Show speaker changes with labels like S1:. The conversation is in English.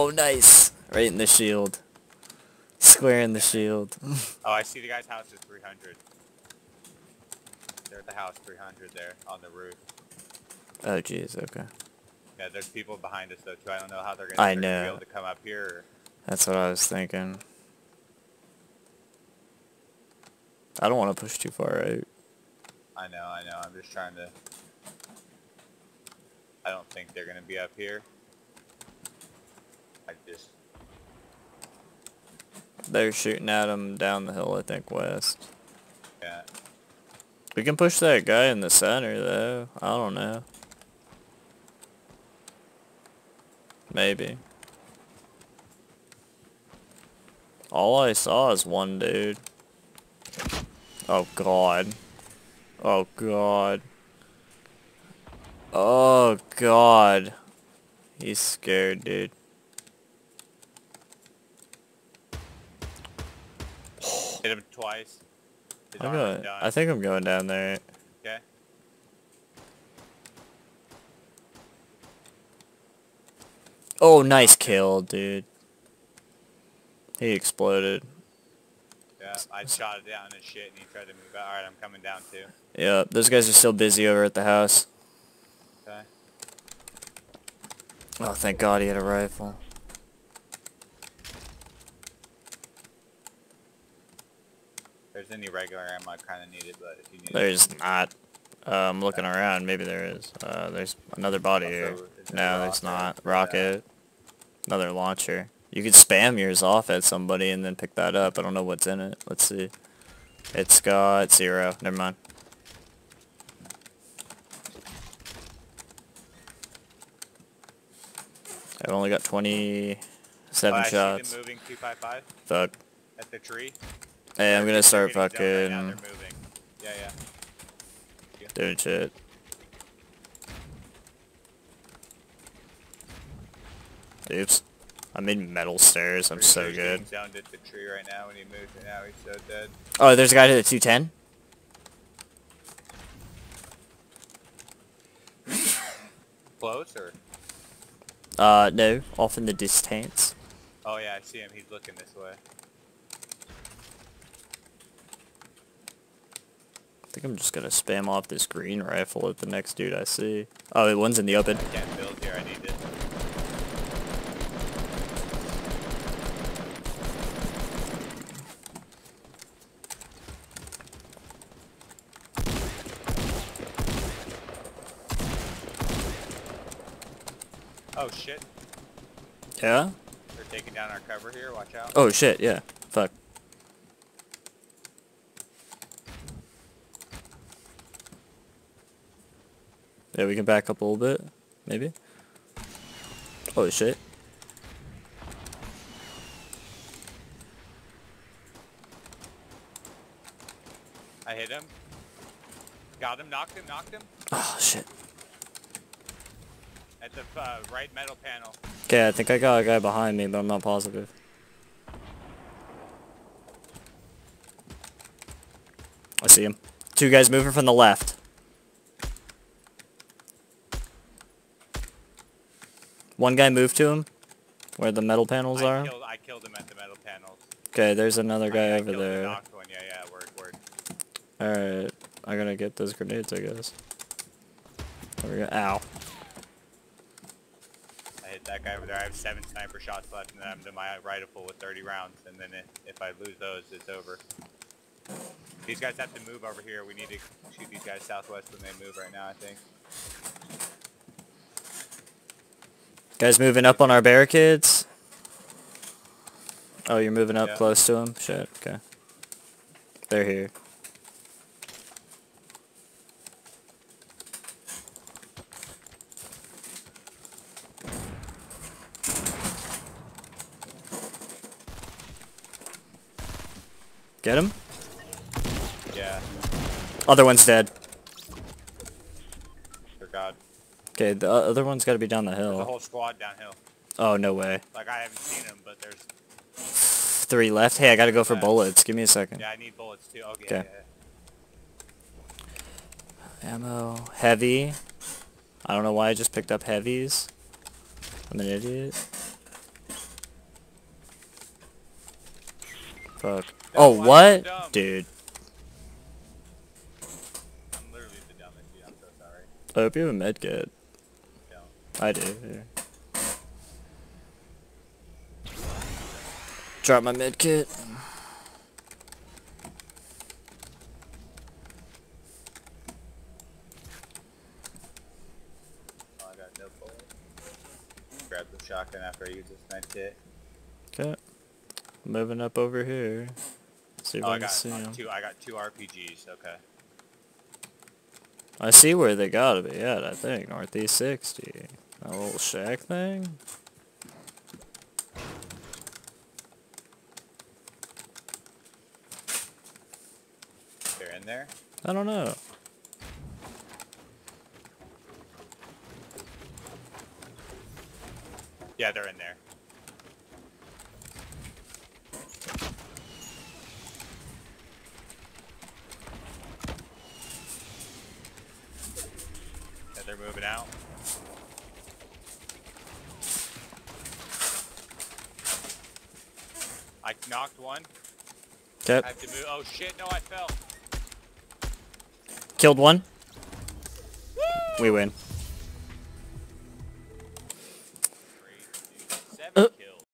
S1: Oh, nice. Right in the shield. Square in the shield.
S2: Oh, I see the guy's house is 300. They're at the house 300 there on the roof.
S1: oh, jeez, okay.
S2: Yeah, there's people behind us though too. I don't know how they're they're gonna be able to come up here.
S1: That's what I was thinking. I don't want to push too far out.
S2: I know, I know. I'm just trying to. I don't think they're gonna be up here.
S1: They're shooting at him down the hill, I think, west.
S2: Yeah.
S1: We can push that guy in the center, though. I don't know. Maybe. All I saw is one dude. Oh god. Oh god. Oh god. He's scared, dude.
S2: Hit him twice. His
S1: I'm going. I think I'm going down there.
S2: Okay.
S1: Oh, nice kill, dude. He exploded.
S2: Yeah, I shot it down and shit, and he tried to move out. All right, I'm coming down too.
S1: Yeah, those guys are still busy over at the house.
S2: Okay.
S1: Oh, thank God he had a rifle.
S2: There's any regular ammo, I kind of need it, but if you need it,
S1: There's not. Uh, I'm looking around. Maybe there is. Uh, there's another body
S2: Also,
S1: here.
S2: there
S1: No, there's
S2: rocket?
S1: not.
S2: Yeah.
S1: Rocket. Another launcher. You could spam yours off at somebody and then pick that up. I don't know what's in it. Let's see. It's got zero. Never mind. I've only got 27
S2: oh, I
S1: shots.
S2: moving 255
S1: Fuck.
S2: at the tree.
S1: Hey, I'm gonna start
S2: they're getting zoned right now,
S1: fucking
S2: Yeah, yeah.
S1: doing shit. Oops. I'm in metal stairs. I'm so good.
S2: getting zoned at the right now when he moved, and now he's so.
S1: Oh, there's a guy to the 210?
S2: Close or?
S1: Uh, no. Off in the distance.
S2: Oh yeah, I see him. He's looking this way.
S1: I think I'm just gonna spam off this green rifle at the next dude I see. Oh, the one's in the open.
S2: Can't build here. I need it. Oh shit!
S1: Yeah?
S2: They're taking down our cover here. Watch out.
S1: Oh shit, yeah. Fuck. Yeah, we can back up a little bit. Maybe. Holy shit.
S2: I hit him. Got him. Knocked him. Knocked him.
S1: Oh shit.
S2: At the uh, right metal panel.
S1: Okay, I think I got a guy behind me, but I'm not positive. I see him. Two guys moving from the left. One guy moved to him, where the metal panels
S2: I
S1: are.
S2: killed, I killed him at the metal panels.
S1: Okay, there's another guy
S2: I, I
S1: over
S2: the
S1: there.
S2: one. Yeah, yeah. Word, word.
S1: Alright, I'm gonna get those grenades, I guess. There we go. Ow.
S2: I hit that guy over there. I have seven sniper shots left, and then I'm to my rifle with 30 rounds. And then if, if I lose those, it's over. These guys have to move over here. We need to shoot these guys southwest when they move right now, I think.
S1: Guys moving up on our barricades. Oh, you're moving up
S2: Yeah.
S1: close to them? Shit, okay. They're here. Get him?
S2: Yeah,
S1: Other one's dead. Okay, the other one's got to be down the hill.
S2: There's a whole squad downhill.
S1: Oh, no way.
S2: Like, I haven't seen them, but there's...
S1: Three left? Hey, I got to go for bullets. Give me a second.
S2: Yeah, I need bullets, too. Okay.
S1: okay.
S2: Yeah, yeah.
S1: Ammo. Heavy. I don't know why I just picked up heavies. I'm an idiot. Fuck. Oh, what? Dude.
S2: I'm literally the dumbest, dude. I'm so sorry.
S1: I hope you have a
S2: medkit.
S1: I do. Here. Drop my med kit.
S2: Oh, I got no bullet. Grab the shotgun after I use this med kit.
S1: Okay. Moving up over here. See if
S2: Oh,
S1: I
S2: I
S1: can
S2: got
S1: see
S2: uh,
S1: 'em.
S2: two. I got two RPGs. Okay.
S1: I see where they gotta be at, I think. Northeast 60. That little shack thing?
S2: They're in there.
S1: I don't know.
S2: Yeah, they're in there. Yeah, they're moving out. Knocked one.
S1: Okay.
S2: I have to move. Oh shit! No, I fell.
S1: Killed one. We win.